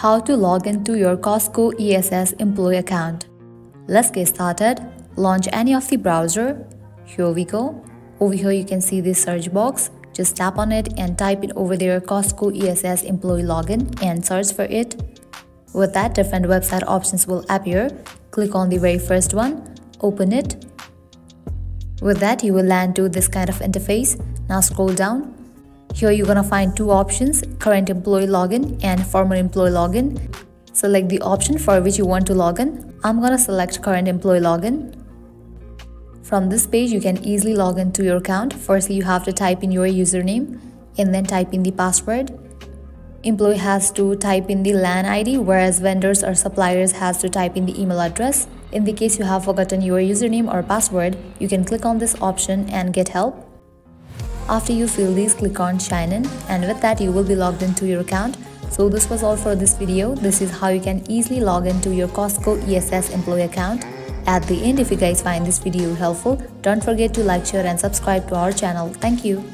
how to log into your Costco ESS employee account. Let's get started. Launch any of the browser. Here we go. Over here you can see this search box. Just tap on it and type in over there Costco ESS employee login and search for it. With that, different website options will appear. Click on the very first one, open it. With that, you will land to this kind of interface. Now scroll down here you're gonna find two options, current employee login and former employee login. Select the option for which you want to log in. I'm gonna select current employee login. From this page, you can easily log into your account. Firstly, you have to type in your username and then type in the password. Employee has to type in the LAN ID, whereas vendors or suppliers has to type in the email address. In the case you have forgotten your username or password, you can click on this option and get help. After you fill these, click on sign in and with that you will be logged into your account. So this was all for this video. This is how you can easily log into your Costco ESS employee account. At the end, if you guys find this video helpful, don't forget to like, share and subscribe to our channel. Thank you.